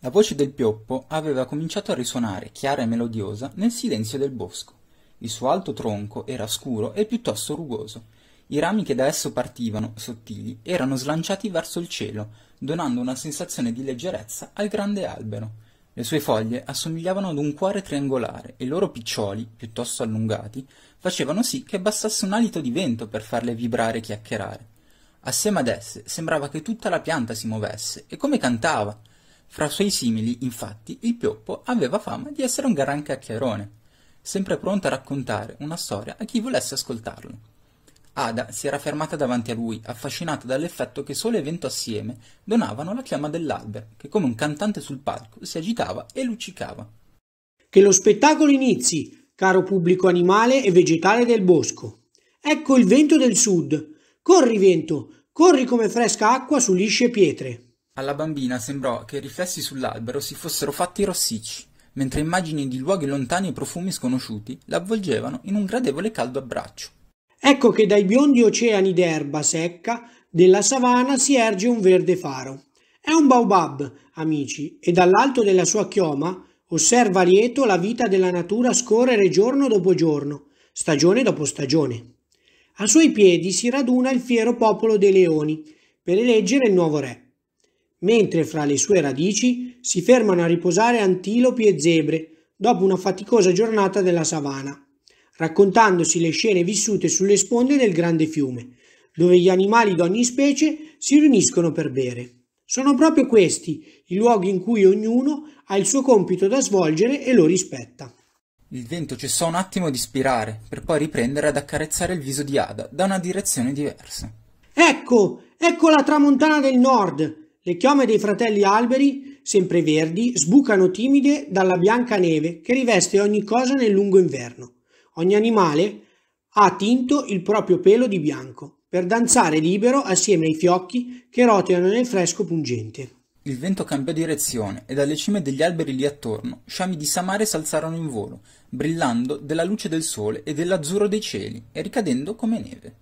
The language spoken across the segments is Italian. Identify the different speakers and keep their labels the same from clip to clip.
Speaker 1: La voce del pioppo aveva cominciato a risuonare, chiara e melodiosa, nel silenzio del bosco. Il suo alto tronco era scuro e piuttosto rugoso. I rami che da esso partivano, sottili, erano slanciati verso il cielo, donando una sensazione di leggerezza al grande albero. Le sue foglie assomigliavano ad un cuore triangolare e i loro piccioli, piuttosto allungati, facevano sì che bastasse un alito di vento per farle vibrare e chiacchierare. Assieme ad esse sembrava che tutta la pianta si muovesse, e come cantava! Fra suoi simili, infatti, il pioppo aveva fama di essere un gran chiacchierone, sempre pronto a raccontare una storia a chi volesse ascoltarlo. Ada si era fermata davanti a lui, affascinata dall'effetto che sole e vento assieme donavano alla chiama dell'albero, che come un cantante sul palco si agitava e luccicava.
Speaker 2: Che lo spettacolo inizi, caro pubblico animale e vegetale del bosco. Ecco il vento del sud. Corri vento, corri come fresca acqua su lisce pietre.
Speaker 1: Alla bambina sembrò che i riflessi sull'albero si fossero fatti rossicci, mentre immagini di luoghi lontani e profumi sconosciuti l'avvolgevano in un gradevole caldo abbraccio.
Speaker 2: Ecco che dai biondi oceani d'erba secca della savana si erge un verde faro. È un baobab, amici, e dall'alto della sua chioma osserva lieto la vita della natura scorrere giorno dopo giorno, stagione dopo stagione. A suoi piedi si raduna il fiero popolo dei leoni per eleggere il nuovo re mentre fra le sue radici si fermano a riposare antilopi e zebre dopo una faticosa giornata della savana, raccontandosi le scene vissute sulle sponde del grande fiume, dove gli animali d'ogni specie si riuniscono per bere. Sono proprio questi i luoghi in cui ognuno ha il suo compito da svolgere e lo rispetta.
Speaker 1: Il vento cessò un attimo di spirare, per poi riprendere ad accarezzare il viso di Ada da una direzione diversa.
Speaker 2: Ecco, ecco la tramontana del nord, le chiome dei fratelli alberi, sempre verdi, sbucano timide dalla bianca neve che riveste ogni cosa nel lungo inverno. Ogni animale ha tinto il proprio pelo di bianco per danzare libero assieme ai fiocchi che roteano nel fresco pungente.
Speaker 1: Il vento cambiò direzione e dalle cime degli alberi lì attorno sciami di samare s'alzarono in volo, brillando della luce del sole e dell'azzurro dei cieli e ricadendo come neve.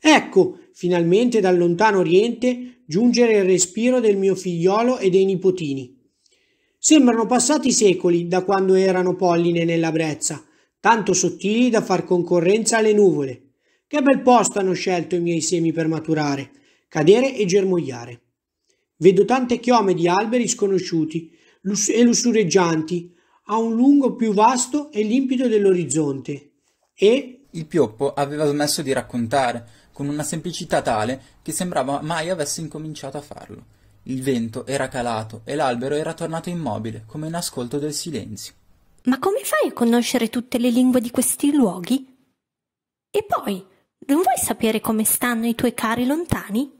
Speaker 2: Ecco, finalmente dal lontano oriente, giungere il respiro del mio figliolo e dei nipotini. Sembrano passati secoli da quando erano polline nella brezza, tanto sottili da far concorrenza alle nuvole. Che bel posto hanno scelto i miei semi per maturare, cadere e germogliare. Vedo tante chiome di alberi sconosciuti e lussureggianti a un lungo più vasto e limpido dell'orizzonte. E
Speaker 1: il pioppo aveva smesso di raccontare, con una semplicità tale che sembrava mai avesse incominciato a farlo. Il vento era calato e l'albero era tornato immobile, come in ascolto del silenzio.
Speaker 3: Ma come fai a conoscere tutte le lingue di questi luoghi? E poi, non vuoi sapere come stanno i tuoi cari lontani?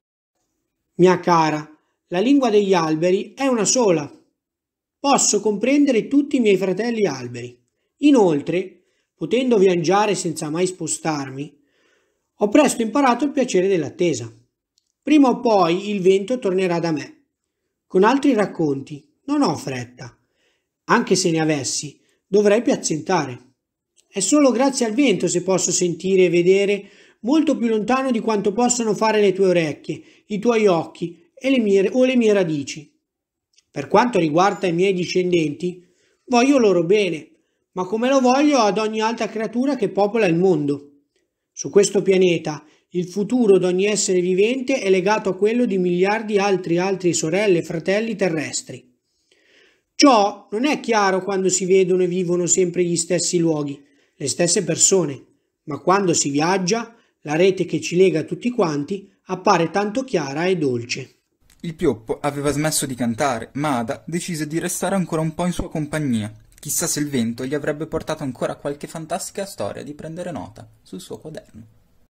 Speaker 2: Mia cara, la lingua degli alberi è una sola. Posso comprendere tutti i miei fratelli alberi. Inoltre, potendo viaggiare senza mai spostarmi, ho presto imparato il piacere dell'attesa. Prima o poi il vento tornerà da me. Con altri racconti non ho fretta. Anche se ne avessi, dovrei piazzentare. È solo grazie al vento se posso sentire e vedere molto più lontano di quanto possono fare le tue orecchie, i tuoi occhi le mie, o le mie radici. Per quanto riguarda i miei discendenti, voglio loro bene ma come lo voglio ad ogni altra creatura che popola il mondo. Su questo pianeta il futuro di ogni essere vivente è legato a quello di miliardi altri altri sorelle e fratelli terrestri. Ciò non è chiaro quando si vedono e vivono sempre gli stessi luoghi, le stesse persone, ma quando si viaggia, la rete che ci lega tutti quanti appare tanto chiara e dolce.
Speaker 1: Il pioppo aveva smesso di cantare, ma Ada decise di restare ancora un po' in sua compagnia Chissà se il vento gli avrebbe portato ancora qualche fantastica storia di prendere nota sul suo quaderno.